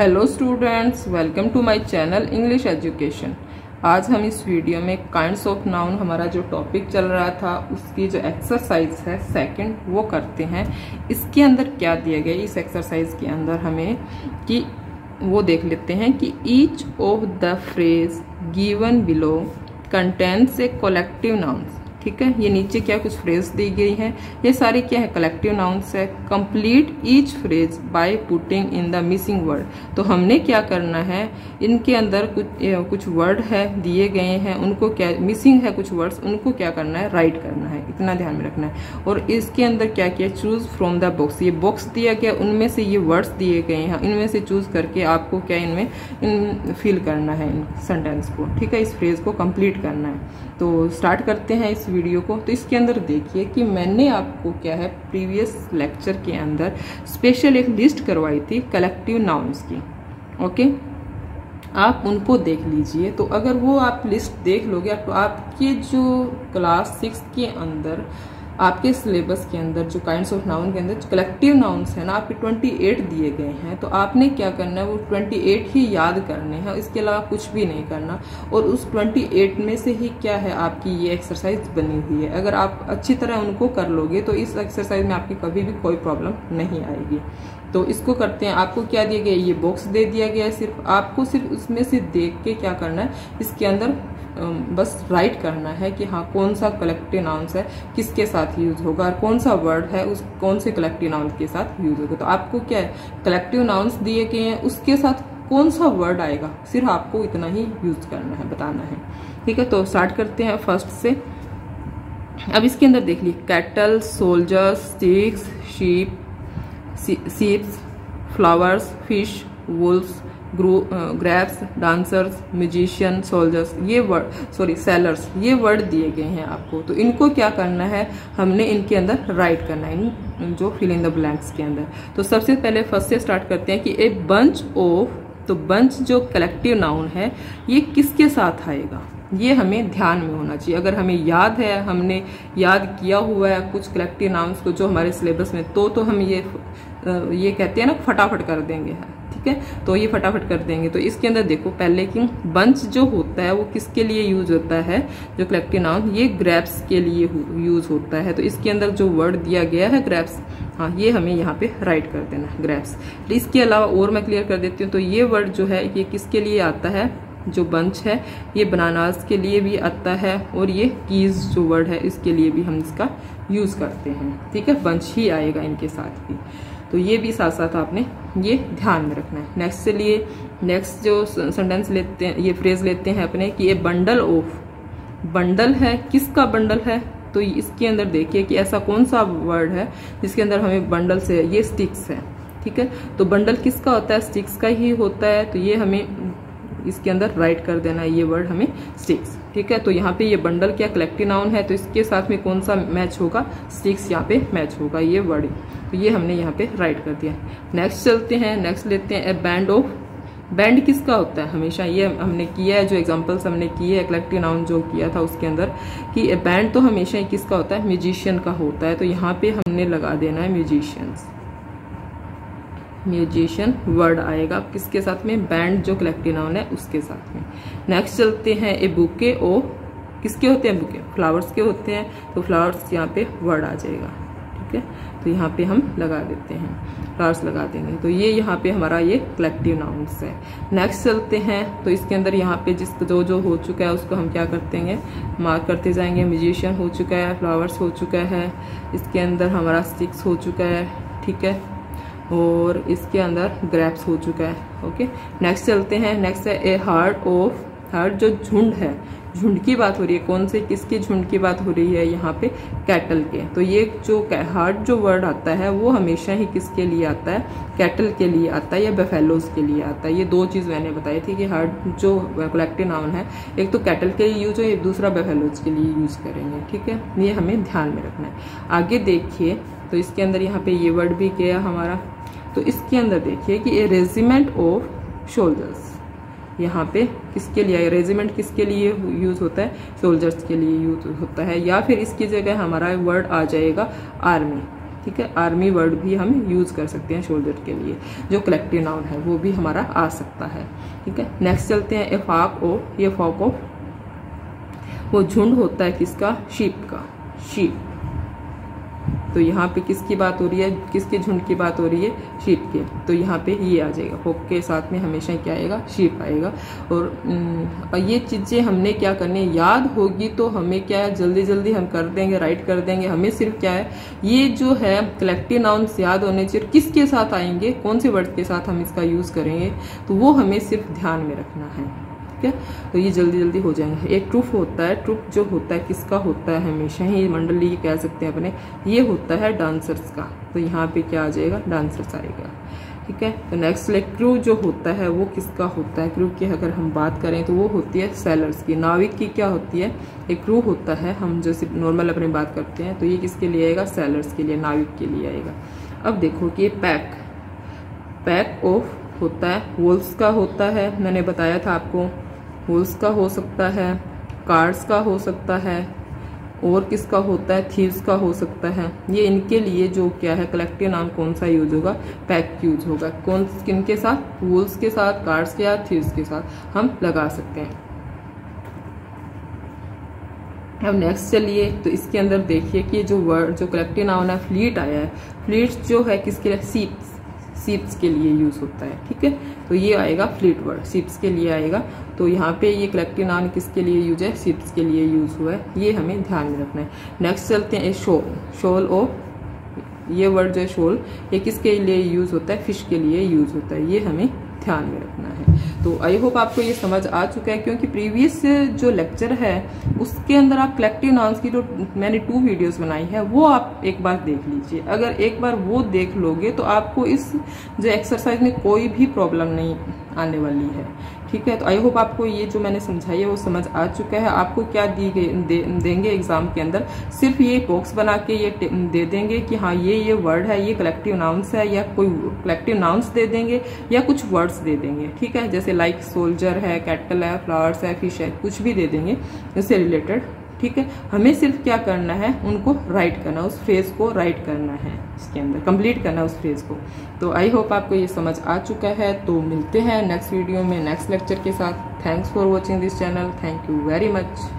Hello students welcome to my channel English education आज हम इस वीडियो में काइंड्स ऑफ़ नाउन हमारा जो टॉपिक चल रहा था, उसकी जो एक्सरसाइज है सेकंड वो करते हैं। इसके अंदर क्या दिया गया इस एक्सरसाइज के अंदर हमें कि वो देख लेते हैं कि each of the phrase given below contents a collective nouns ठीक है? ये नीचे क्या कुछ फ्रेज दी गई है? ये सारी क्या है? कलेक्टिव नाउन्स है। Complete each phrase by putting in the missing word तो हमने क्या करना है? इनके अंदर कुछ कुछ वर्ड है, दिए गए हैं। उनको क्या मिसिंग है कुछ वर्ड्स उनको क्या करना है? राइट करना है। इतना ध्यान में रखना है। और इसके अंदर क्या किया? चूज़ फ्रॉम द बॉक्स ये बॉक्स दिया गया, उनमें से ये वर्ड्स दिए गए हैं। इनमें से चूज़ करके आपको क्या इनमें, इन फिल करना है, इन सेंटेंस को। ठीक है? इस फ्रेज को कंप्लीट करना है। तो स्टार्ट करते हैं इस वीडियो को तो इसके अंदर देखिए कि मैंने आपको क्या है, प्रीवियस लेक्चर के अंदर स्पेशल एक लिस्ट करवाई थी कलेक्टिव नाउन्स की ओके आप उनको देख लीजिए। तो अगर वो आप लिस्ट देख लोगे तो आपके जो क्लास सिक्स के अंदर आपके सिलेबस के अंदर जो काइंड्स ऑफ़ नाउन के अंदर कलेक्टिव नाउन्स हैं ना, आपके 28 दिए गए हैं तो आपने क्या करना है, वो 28 ही याद करने हैं, इसके अलावा कुछ भी नहीं करना। और उस 28 में से ही क्या है, आपकी ये एक्सरसाइज बनी हुई है। अगर आप अच्छी तरह उनको कर लोगे तो इस एक्सरसाइज में आपकी कभी भी कोई प्रॉब्लम नहीं आएगी। तो इसको करते हैं, आपको क्या दिया गया, ये बॉक्स दे दिया गया है सिर्फ़। आपको सिर्फ़ उसमें से देख के क्या करना है, इसके अंदर बस राइट करना है कि हाँ कौन सा कलेक्टिव नाउंस है, किसके साथ यूज़ होगा, और कौन सा वर्ड है, उस, कौन से कलेक्टिव नाउन के साथ यूज़ होगा। तो आपको क्या है कलेक्टिव नाउंस दिए गए हैं, उसके साथ कौन सा वर्ड आएगा? सिर्फ़ आपको इतना ही यूज़ करना है, बताना है। ठीक है तो स्टार्ट करते हैं फ़र्स्ट से। अब इसके अंदर देख लीजिए cattle soldiers sticks sheep sheeps flowers fish wolves grapes dancers musician soldiers ये वर्ड सॉरी सेलर्स ये वर्ड दिए गए हैं आपको। तो इनको क्या करना है? हमने इनके अंदर राइट करना है जो फिल इन द ब्लैंक्स के अंदर। तो सबसे पहले फ़र्स्ट से स्टार्ट करते हैं कि ए बंच ऑफ़ तो बंच जो कलेक्टिव नाउन है, ये किसके साथ आएगा? ये हमें ध्यान में होना चाहिए। अगर हमें याद है, हमने याद किया हुआ है कुछ कलेक्टिव नाउन्स को जो हमारे सिलेबस में तो तो हम ये ये कहते हैं ना, फटाफट कर देंगे। ठीक है? तो ये फटाफट कर देंगे। तो इसके अंदर देखो, पहले कि बंच जो होता है, वो किसके लिए यूज़ होता है? जो कलेक्टिव नाउन ये ग्रैप्स के लिए यूज़ होता है। तो इसके अंदर जो वर्ड दिया गया है ग्रैप्स हाँ ये हमें यहाँ पे राइट कर देना है ग्रैप्स इसके अलावा और मैं क्लियर कर देती हूँ तो ये वर्ड जो है, ये किसके लिए आता है? जो बंच है, ये बनानास के लिए भी आता है और ये कीज जो वर्ड है, इसके लिए भी हम इसका यूज़ करते हैं। ठीक है? बंच ही आएगा इनके साथ भी। तो ये भी साथ साथ आपने ये ध्यान में रखना है। नेक्स्ट से लिए नेक्स्ट जो सेंटेंस लेते हैं, ये फ्रेज लेते हैं अपने कि ये बंडल ऑफ़ बंडल है, किसका बंडल है? तो इसके अंदर देखिए कि ऐसा कौन सा वर्ड है जिसके अंदर हमें बंडल से, ये स्टिक्स है, ठीक है? तो बंडल किसका होता है? स्टिक्स का ही होता है तो ये हमें इसके अंदर राइट कर देना है ये वर्ड हमें स्टिक्स ठीक है? तो यहाँ पे ये बंडल क्या कलेक्टिव नाउन है तो इसके साथ में कौन सा मैच होगा? स्टिक्स यहाँ पे मैच होगा, ये वर्ड तो ये हमने यहाँ पे राइट कर दिया। नेक्स्ट चलते हैं नेक्स्ट लेते हैं ए बैंड ऑफ़ बैंड किसका होता है हमेशा? ये हमने किया है, जो एग्जांपल्स हमने किए है कलेक्टिव नाउन जो किया था उसके अंदर, कि बैंड तो हमेशा किसका होता है? म्यूजिशियन का होता है। तो यहाँ पे हमने लगा देना है म्यूजिशियंस म्यूजिशियन वर्ड आएगा। किसके साथ में? बैंड जो कलेक्टिव नाउन है, उसके साथ में। नेक्स्ट चलते हैं ए बुके। ओ किसके होते हैं बुके? फ्लावर्स के होते हैं। तो फ्लावर्स यहाँ पे वर्ड आ जाएगा। ठीक है? तो यहाँ पे हम लगा देते हैं। फ्लावर्स लगा देंगे। तो ये यहाँ पे हमारा ये कलेक्टिव नाउन्स है। नेक्स्ट चलते हैं। तो इसके अंदर यहाँ पे जिस जो जो हो चुका है, उसको हम क्या करते हैं? मार्क करते जाएँगे। म्यूजिशियन हो चुका है, फ्लावर्स हो चुका है। इसके अंदर हमारा स्टिक्स हो चुका है। ठीक है? और इसके अंदर ग्रैप्स हो चुका है ओके नेक्स्ट चलते हैं नेक्स्ट है ए हार्ट ऑफ़ हार्ट जो झुंड है, झुंड की बात हो रही है, कौन से, किसके झुंड की बात हो रही है यहाँ पे कैटल के? तो ये जो हार्ट जो वर्ड आता है, वो हमेशा ही किसके लिए आता है? कैटल के लिए आता है या बेफेलोज के लिए आता है? ये दो चीज़ मैंने बताई थी कि हार्ट जो कलेक्टिव नाउन है, एक तो कैटल के लिए यूज़ हो दूसरा बेफेलोज के लिए यूज़ करेंगे, ठीक है? ये हमें ध्यान में रखना है। आगे देखिए तो इसके अंदर यहाँ पे ये वर्ड भी गया हमारा। तो इसके अंदर देखिए कि ए रेजिमेंट ऑफ़ शोल्जर्स यहाँ पे किसके लिए? रेजिमेंट किसके लिए यूज़ होता है? सोल्जर्स के लिए यूज़ होता है। या फिर इसकी जगह हमारा वर्ड आ जाएगा आर्मी ठीक है? आर्मी वर्ड भी हम यूज़ कर सकते हैं शोल्डर के लिए। जो कलेक्टिव नाउन है, वो भी हमारा आ सकता है। ठीक है? नेक्स्ट चलते हैं एफाक ओ ये फॉक ओ वो झुंड होता है किसका? शीप का। शीप तो यहाँ पे किसकी बात हो रही है? किसके झुंड की बात हो रही है? शीप के। तो यहाँ पे ये आ जाएगा। होक के साथ में हमेशा क्या आएगा? शीप आएगा। और ये चीज़ें हमने क्या करनी है? याद होगी तो हमें क्या है? जल्दी जल्दी हम कर देंगे राइट कर देंगे। हमें सिर्फ़ क्या है? ये जो है कलेक्टिव नाउन्स याद होने चाहिए। किसके साथ आएँगे? कौन से वर्ड के साथ हम इसका यूज़ करेंगे? तो वो हमें सिर्फ़ ध्यान में रखना है। ठीक है? तो ये जल्दी जल्दी हो जाएँगे। एक ट्रूफ होता है, ट्रूफ जो होता है, किसका होता है हमेशा? ही मंडली कह सकते हैं अपने। ये होता है डांसर्स का। तो यहाँ पे क्या आ जाएगा? डांसर्स आएगा। ठीक है? तो नेक्स्ट लाइक क्रू जो होता है, वो किसका होता है? क्रू की अगर हम बात करें तो वो होती है सेलर्स की। नाविक की क्या होती है? एक क्रू होता है, हम जो सिर्फ़ नॉर्मल अपनी बात करते हैं तो ये किसके लिए आएगा? सेलर्स के लिए, नाविक के लिए आएगा। अब देखो कि पैक पैक ऑफ़ होता है वोल्स का होता है, मैंने बताया था आपको। होल्स का हो सकता है कार्ड्स का हो सकता है, और किसका होता है थीव्स का हो सकता है। ये इनके लिए जो क्या है कलेक्टिव नाम कौन सा यूज़ होगा? पैक यूज़ होगा। कौन किन के साथ? वूल्स के साथ कार्ड्स के साथ थीव्स के साथ हम लगा सकते हैं। अब नेक्स्ट चलिए तो इसके अंदर देखिए कि जो वर्ड जो कलेक्टिव नाउन है फ्लीट आया है। फ्लीट जो है किसके लिए? सीप्स सीप्स के लिए यूज़ होता है, ठीक है? तो ये आएगा फ्लीट वर्ड सीप्स के लिए आएगा। तो यहाँ पे ये कलेक्टिव नाउन किसके लिए यूज़ है? सीप्स के लिए यूज़ हुआ है। ये हमें ध्यान में रखना है। नेक्स्ट चलते हैं शोल शोल ओ, ये वर्ड जो है शोल, ये किसके लिए यूज़ होता है? फ़िश के लिए यूज़ होता है। ये हमें ध्यान में रखना है। तो आई होप आपको ये समझ आ चुका है, क्योंकि प्रीवियस जो लेक्चर है, उसके अंदर आप कलेक्टिव नाउंस की जो मैंने टू वीडियोस बनाई है, वो आप एक बार देख लीजिए। अगर एक बार वो देख लोगे तो आपको इस जो एक्सरसाइज में कोई भी प्रॉब्लम नहीं आने वाली है। ठीक है? तो आई होप आपको ये जो मैंने समझाई है वो समझ आ चुका है। आपको क्या दी गई दे, देंगे एग्ज़ाम के अंदर? सिर्फ़ ये बॉक्स बना के ये दे देंगे कि हाँ ये ये वर्ड है ये कलेक्टिव नाउंस है या कोई कलेक्टिव नाउंस दे देंगे या कुछ वर्ड्स दे देंगे ठीक है? जैसे लाइक सोल्जर है कैटल है फ्लावर्स है फ़िश है कुछ भी दे देंगे इससे रिलेटेड ठीक है? हमें सिर्फ़ क्या करना है? उनको राइट करना, उस फ्रेज को राइट करना है इसके अंदर कंप्लीट करना उस फ्रेज को। तो आई होप आपको ये समझ आ चुका है। तो मिलते हैं नेक्स्ट वीडियो में नेक्स्ट लेक्चर के साथ। Thanks for watching this channel thank you very much